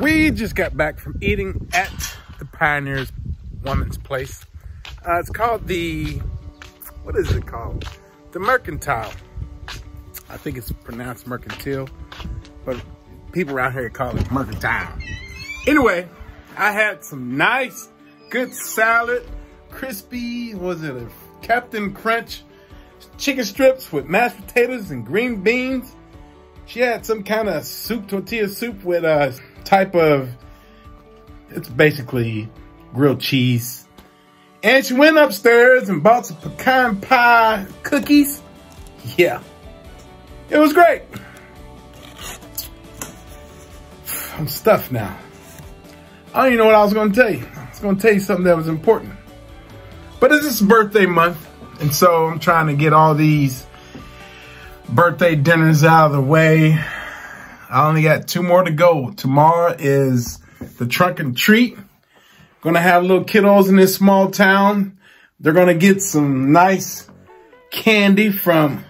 We just got back from eating at the Pioneers Woman's Place. Uh, it's called the, what is it called? The Mercantile. I think it's pronounced Mercantile, but people around here call it Mercantile. Anyway, I had some nice, good salad, crispy, was it a Cap'n Crunch chicken strips with mashed potatoes and green beans. She had some kind of soup, tortilla soup with a type of, it's basically grilled cheese. And she went upstairs and bought some pecan pie cookies. Yeah, it was great. I'm stuffed now. I don't even know what I was going to tell you. I was going to tell you something that was important. But it's his birthday month. And so I'm trying to get all these birthday dinners out of the way. I only got two more to go. Tomorrow is the trunk and treat. Gonna have little kiddos in this small town. They're gonna get some nice candy from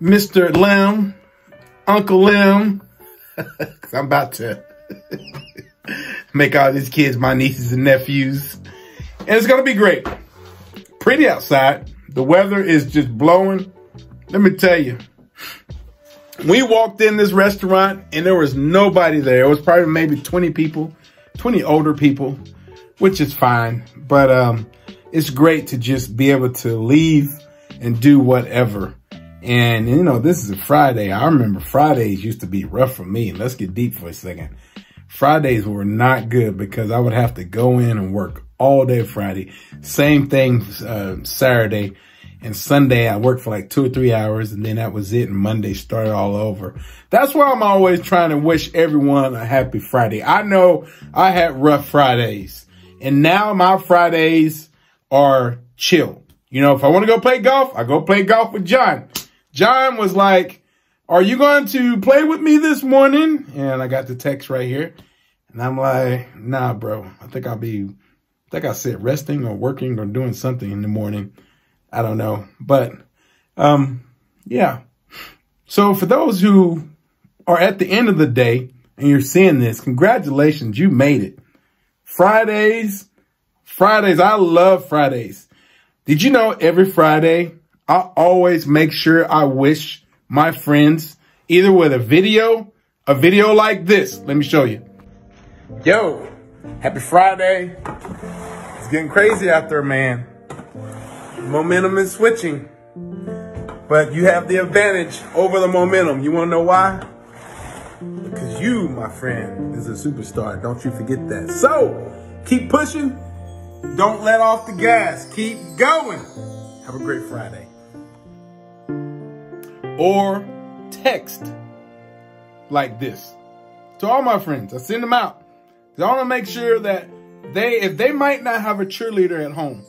Mr. Lim, Uncle Lim. I'm about to make all these kids my nieces and nephews. And it's gonna be great pretty outside. The weather is just blowing. Let me tell you, we walked in this restaurant and there was nobody there. It was probably maybe 20 people, 20 older people, which is fine. But um, it's great to just be able to leave and do whatever. And, you know, this is a Friday. I remember Fridays used to be rough for me. And let's get deep for a second. Fridays were not good because I would have to go in and work all day Friday. Same thing uh, Saturday and Sunday. I worked for like two or three hours and then that was it. And Monday started all over. That's why I'm always trying to wish everyone a happy Friday. I know I had rough Fridays and now my Fridays are chill. You know, if I want to go play golf, I go play golf with John. John was like, are you going to play with me this morning? And I got the text right here. And I'm like, nah, bro, I think I'll be like I said, resting or working or doing something in the morning. I don't know. But, um, yeah. So for those who are at the end of the day and you're seeing this, congratulations, you made it. Fridays, Fridays, I love Fridays. Did you know every Friday, I always make sure I wish my friends either with a video, a video like this. Let me show you. Yo, happy Friday. It's getting crazy out there, man. Momentum is switching. But you have the advantage over the momentum. You want to know why? Because you, my friend, is a superstar. Don't you forget that. So, keep pushing. Don't let off the gas. Keep going. Have a great Friday. Or text like this to all my friends. I send them out. I want to make sure that they, if they might not have a cheerleader at home,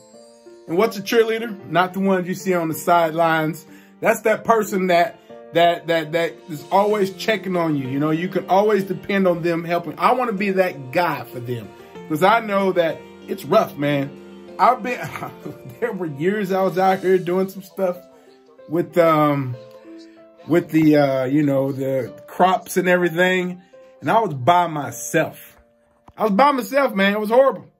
and what's a cheerleader? Not the ones you see on the sidelines. That's that person that that that that is always checking on you. You know, you can always depend on them helping. I want to be that guy for them because I know that it's rough, man. I've been there were years I was out here doing some stuff with um with the uh you know the crops and everything, and I was by myself. I was by myself, man. It was horrible.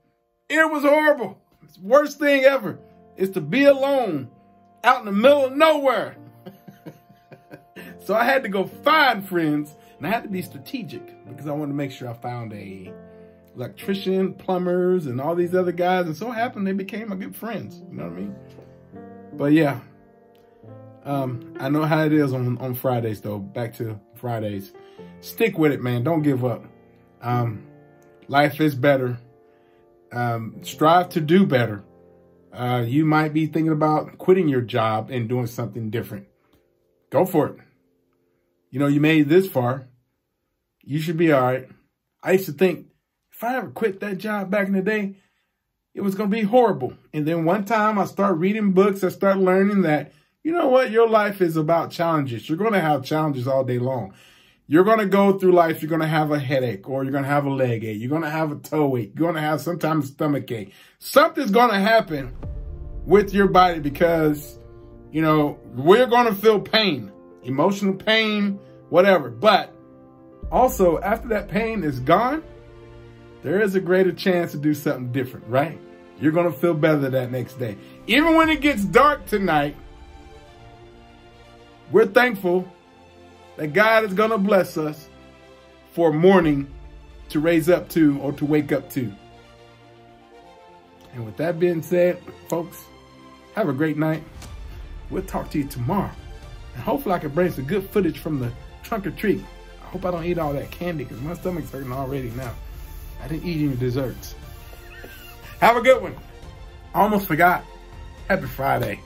It was horrible. Worst thing ever is to be alone out in the middle of nowhere. so I had to go find friends and I had to be strategic because I wanted to make sure I found a electrician, plumbers, and all these other guys. And so happened they became my good friends. You know what I mean? But yeah, um, I know how it is on, on Fridays though. Back to Fridays. Stick with it, man. Don't give up. Um, Life is better. Um, strive to do better. Uh, you might be thinking about quitting your job and doing something different. Go for it. You know, you made this far. You should be all right. I used to think if I ever quit that job back in the day, it was going to be horrible. And then one time I start reading books, I start learning that, you know what, your life is about challenges. You're going to have challenges all day long. You're going to go through life. You're going to have a headache or you're going to have a leg ache. You're going to have a toe ache. You're going to have sometimes stomach ache. Something's going to happen with your body because, you know, we're going to feel pain, emotional pain, whatever. But Also, after that pain is gone, there is a greater chance to do something different, right? You're going to feel better that next day. Even when it gets dark tonight, we're thankful that God is going to bless us for morning to raise up to or to wake up to. And with that being said, folks, have a great night. We'll talk to you tomorrow. And hopefully I can bring some good footage from the trunk or treat. I hope I don't eat all that candy because my stomach's hurting already now. I didn't eat any desserts. Have a good one. I Almost forgot. Happy Friday.